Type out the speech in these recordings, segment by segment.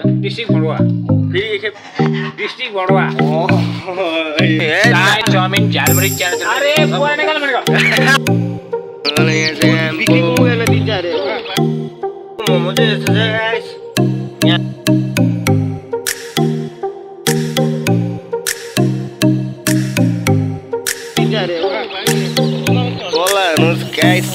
त डिस्ट्रिक्ट बडुवा फेरि एकखेप डिस्ट्रिक्ट बडुवा ए, चाय चाउमिन झालमुरी च्याउ अरे पुरा निकाल भनेको अनि यहाँ चाहिँ यहाँ पिकनिक पुगेर दिन्छ अरे मोमो चाहिँ यस्तो छ guys। यहाँ दिन्छ अरे चल्ला हेर्नुहोस् गाइस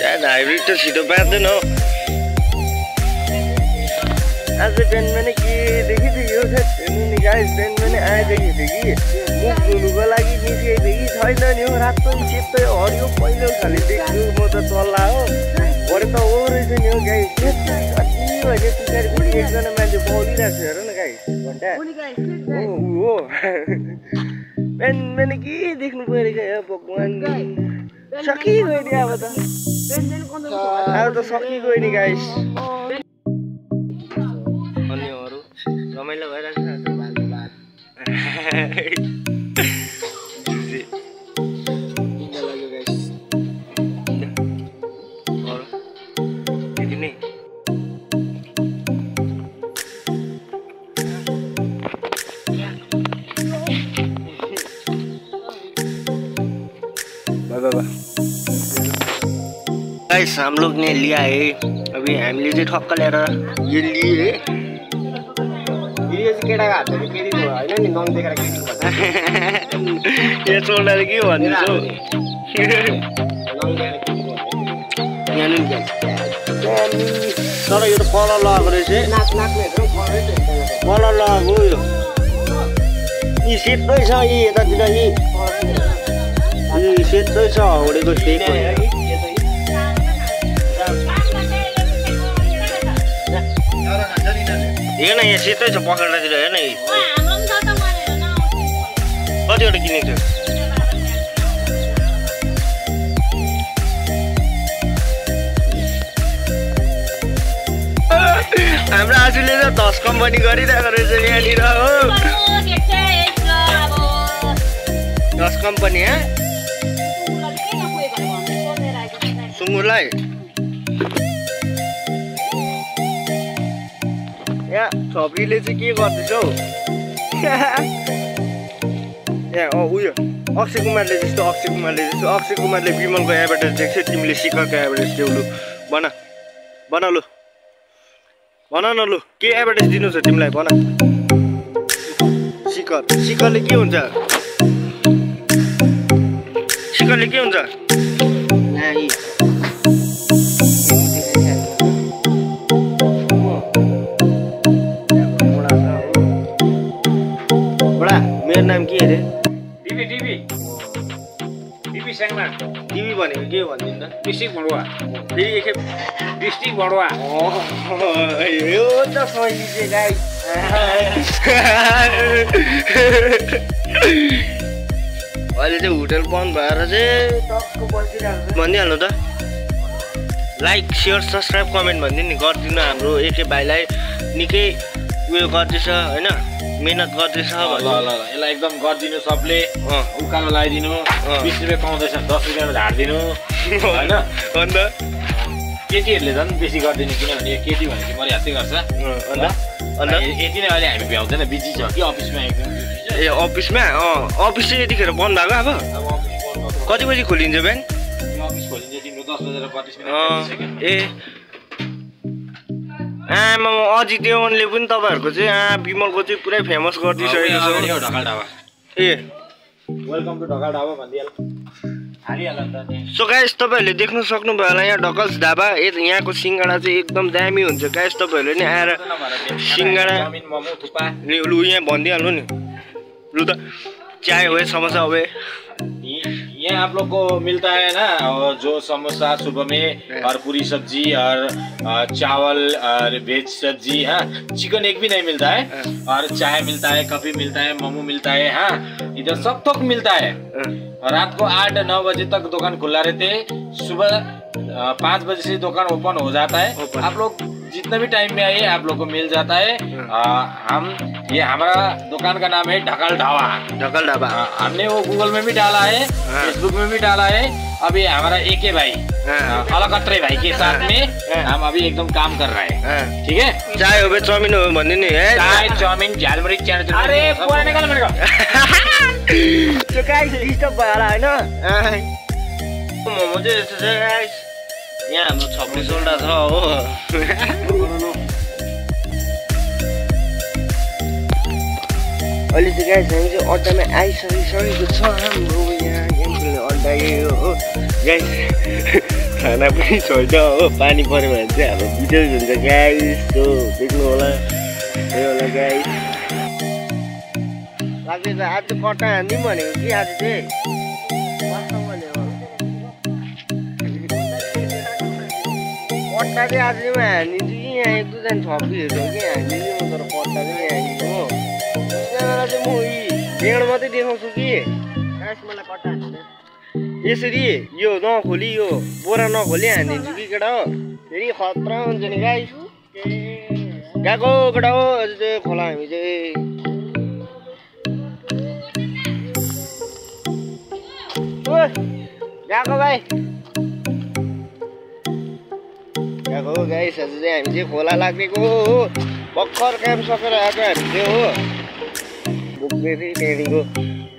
हाइब्रिड हाइब्रिड त छिटो पार्दैन हौ आज बिहान पनि के देखिदियो गाइस बिहान पनि आएदेखि थियो कि मुख धुनुको लागि निस्केदेखि छैन नि हौ रातो सेतै हरियो पहिलो खाले देख्छु म त चल्ला हो भरे त हो रहेछ नि हौ गाइस कति भने पछाडि पनि एकजना मान्छे बलिरहेको छ हेर न गाइस घन्टा हो बिहान बिहान के देख्नु परेको भगवान् सकिगयो नि अब त अब त सकिगयो नि गाइस अनि अरू रमाइलो भइरहेको छ गाइस हम लोग ने लिया है। अभी हामीले चाहिँ ठक्क ल्याएर यो लिए? है। केटाको हात केटी होइन नि नङ देखेर यो के हौ। तर यो त कलर लगाएको रहेछ है। कलर लगाएको हो। यो यी सेतै छ यी यतातिर यी सेतै छ हौडेको स्टेक हेर न यहाँ सेतै छ पखेटातिर हेर न यी कतिवटा किनेको थियो? हाम्रो आजले त दस कम्पनी गरिरहेको रहेछ यहाँनिर हो। दस कम्पनी है? सुँगुरलाई यहाँ चाहिँ के गर्दैछ हौ? यहाँ उयो अक्षय कुमारले जस्तो अक्षय कुमारले जस्तो अक्षय कुमारले विमलको एडभर्टाइज देख्छ तिमीले शिखरको एडभर्टाइज देऊ लु बना बना लु। भन न लु के एडभर्टाइज दिनु छ तिमीलाई भन। शिखर शिखरले के हुन्छ? शिखरले के हुन्छ? टिभी स्याङमा टिभी भनेको के भनिदिनु त? डिस्ट्रिक्ट बडुवा। फेरि एकखेप डिस्ट्रिक्ट बडुवा। यो त गाई अहिले चाहिँ होटल बन्द भएर चाहिँ भनिदिइहाल्नु त। लाइक सेयर सब्सक्राइब कमेन्ट भनिदिनु नि। गरिदिनु हाम्रो एके भाइलाई। निकै उयो गर्दैछ होइन? मिहिनेत गर्दैछ ल ल यसलाई एकदम गरिदिनु सबले। उकालो लगाइदिनु। बिस रुपियाँ पाउँदैछ दस रुपियाँमा झारिदिनु होइन? अन्त? केटीहरूले झन् बेसी गरिदिनु किनभने केटी भनेपछि मरिहाल्दै गर्छ। अन्त? अन्त? यति नै अहिले हामी भ्याउँदैन बिजी छ कि अफिसमा एकदम ए अफिसमा? अँ अफिस चाहिँ यतिखेर बन्द भएको अब। कति बजी खोलिन्छ बिहान यो अफिस खोलिन्छ तिम्रो दस बजेर मिनट ए आमा अजित देवनले पनि तपाईँहरूको चाहिँ आ विमलको चाहिँ पुरै फेमस गरिदिइसकेको छ हो ढकाल ढाबा। ए। वेलकम टु ढकाल ढाबा भनिदिइहाल हालिहाल अन्त त्यहाँ सो गाइस तपाईँहरूले देख्न सक्नुभयो होला यहाँ ढकल्स ढाबा ए यहाँको सिङ्गडा चाहिँ एकदम दामी हुन्छ। गाइस तपाईँहरूले नि आएर सिङ्गडा लु यहाँ भनिदिइहाल्नु नि। लु त। चाय हो समोसा हो य- यहाँ आप लोग को मिलता है ना और जो समोसा सुबह में और पूरी सब्ज़ी और चावल और वेज सब्ज़ी हाँ चिकन एक भी नहीं मिलता है। और चाय मिलता है कॉफ़ी मिलता है मोमो मिलता है हाँ इधर सब थोक मिलता है। और रात को आठ नौ बजे तक दुकान खुला रहते। हैं सुबह पाँच बजे से दुकान ओपन हो जाता है। आप लोग जितने भी टाइम में आइए आप लोग को मिल जाता है। अ, हम ये हमारा दुकान का नाम है ढकल ढावा ढकल ढाबा। हाँ, हमने वो गूगल में भी डाला है हाँ। फेसबुक में भी डाला है। अभी हमारा एके भाई हाँ। अलकत्रे भाई के साथ में हाँ। हम अभी एकदम काम कर रहे हैं। हाँ। ठीक है? चाय हो चाउमिन हो भन्ने नि है। चाय चाउमिन झालमुरी च्यानो अरे पूरा निकाल मेरे त्यो गाइस डिस्टर्ब भयो होला होइन मोमो चाहिँ यस्तो छ गाइस यहाँ हाम्रो छब्बिसवटा छ हो। अहिले चाहिँ गाइस हामी चाहिँ अड्डामा आइसकिसकेको छ हाम्रो यहाँ। एम्पुलले अड्डा यही हो गाइस खाना पनि छैन हो। पानी पऱ्यो भने चाहिँ हाम्रो भिडियो हुन्छ। गाइस त्यो देख्नु होला। त्यही होला गाइस। लाग्दै त आज कट्टा हानिदिउँ भनेको कि आज चाहिँ? कट्टा चाहिँ आज चाहिँ म हानिदिन्छु कि यहाँ एक दुईजना छब्बीहरू छ कि हानिदिन्छु म तर कट्टा चाहिँ हानिदिन्छु हो त्यहाँबाट चाहिँ म यी मात्रै देखाउँछु कि यसरी यो नखोली यो बोरा नखोली हानिदिन्छु कि केटा हो फेरि खतरा हुन्छ नि गाई गएको केटा हो अझै चाहिँ खोला हामी चाहिँ गएको भाइ हो गाइस आज चाहिँ हामी चाहिँ खोला लाग्नेको हो? भर्खर काम सकेर आएको हामी चाहिँ हो। बोक्ने त्यहाँदेखिको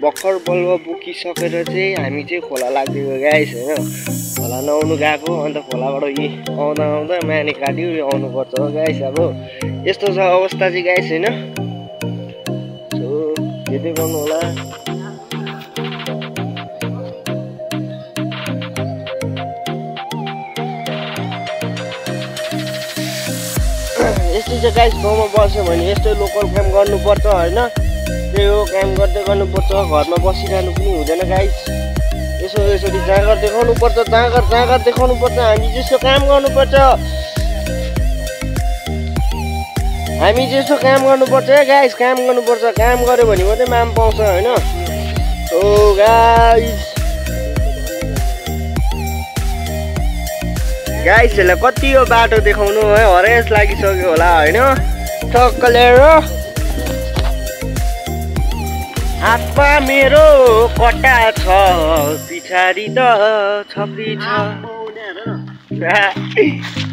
भर्खर बलुवा बोकिसकेर चाहिँ हामी चाहिँ खोला लाग्दिएको गाइस होइन? खोला नआउनु गएको अन्त खोलाबाट यी आउँदा आउँदा माने काट्यो आउनुपर्छ हो गाइस अब यस्तो छ अवस्था चाहिँ गाइस होइन? सो हेर्दै गर्नु होला? यस्तो चाहिँ गाइस गाउँमा बस्यो भने यस्तै लोकल काम गर्नुपर्छ होइन? त्यही हो काम गर्दै गर्नुपर्छ घरमा बसिरहनु पनि हुँदैन गाइस यसो यसरी जाँगर देखाउनुपर्छ जाँगर जाँगर देखाउनुपर्छ हामी जस्तो काम गर्नुपर्छ। हामी जस्तो काम गर्नुपर्छ है गाइस काम गर्नुपर्छ। काम गऱ्यो भने मात्रै माम पाउँछ होइन? ओ गाइस गाइसहरूलाई कति यो बाटो देखाउनु है? हरेस लागिसक्यो होला होइन? टक्क ल्याएर हातमा मेरो कट्टा छ पछाडि त छप्री छ।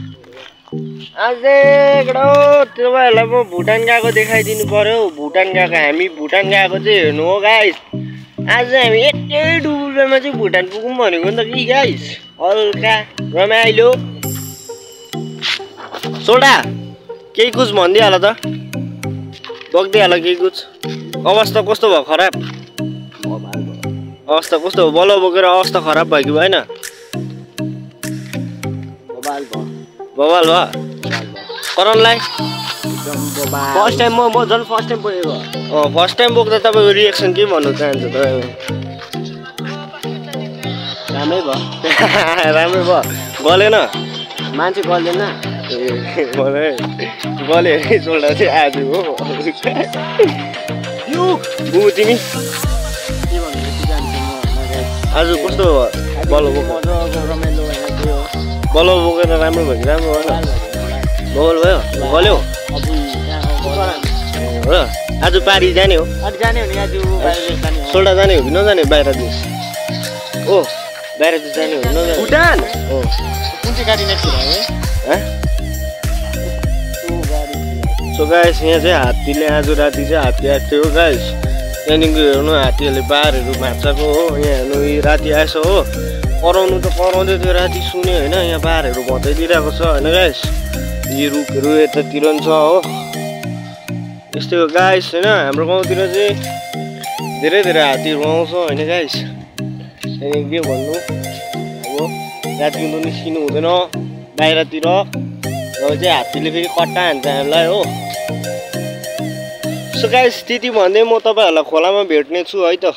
तपाईँहरूलाई म भुटान गएको देखाइदिनु पऱ्यो भुटान गएको हामी भुटान गएको चाहिँ हेर्नु हो गाइस आज हामी एकै डुबुल्पेमा चाहिँ भुटान पुगौँ भनेको नि त कि गाइस हल्का रमाइलो। सोडा केही कुछ भनिदिइहाल त। बग्दिहाल केही कुछ। अवस्था कस्तो भयो? खराब? अवस्था कस्तो भयो? बल बोकेर अवस्था खराब भयो कि भएन? बबाल भयो। करणलाई? फर्स्ट टाइम म म झन् first time uh first time बोक्दा तपाईँको रिएक्सन के भन्नु चाहन्छ तपाईँ? राम्रै भयो। राम्रै भयो। गलेन? मान्छे गर्दैन ए गले। अरे सोल्डा चाहिँ आज हो। बुबु तिमी? आज कस्तो भयो? बल बोक मजाको रमाइलो भएर त्यो बल बोकेर राम्रो भयो कि राम्रो भएन बगल भयो? गल्यो? हो आज पारी जाने हो? अलिक जाने हो नि आज बाहिर जाने हो। सोल्डा जाने हो कि नजाने बाहिर देश ओ। बाहिर देश जाने भुटान। हो कुन चाहिँ गाडी नेक्स्ट है? हाँ? सो गाइस यहाँ चाहिँ हात्तीले आज राति चाहिँ हात्ती आएको थियो गाइस त्यहाँदेखिको हेर्नु हात्तीहरूले बारहरू भाँचाएको हो। यहाँ हेर्नु राति आएछ हो। कराउनु त कराउँदै थियो राति सुन्यो होइन। यहाँ बारहरू भताइदिइरहेको छ होइन गाइस यी रुखहरू यतातिर पनि छ हो। यस्तै हो गाइस होइन। हाम्रो गाउँतिर चाहिँ धेरै धेरै हात्तीहरू आउँछ होइन गाइस त्यहाँदेखि भन्नु अब राति त निस्किनु हुँदैन बाहिरतिर अब चाहिँ हात्तीले फेरि कट्टा हान्छ हामीलाई हो सो गाइस त्यति भन्दै म तपाईँहरूलाई खोलामा भेट्ने छु है त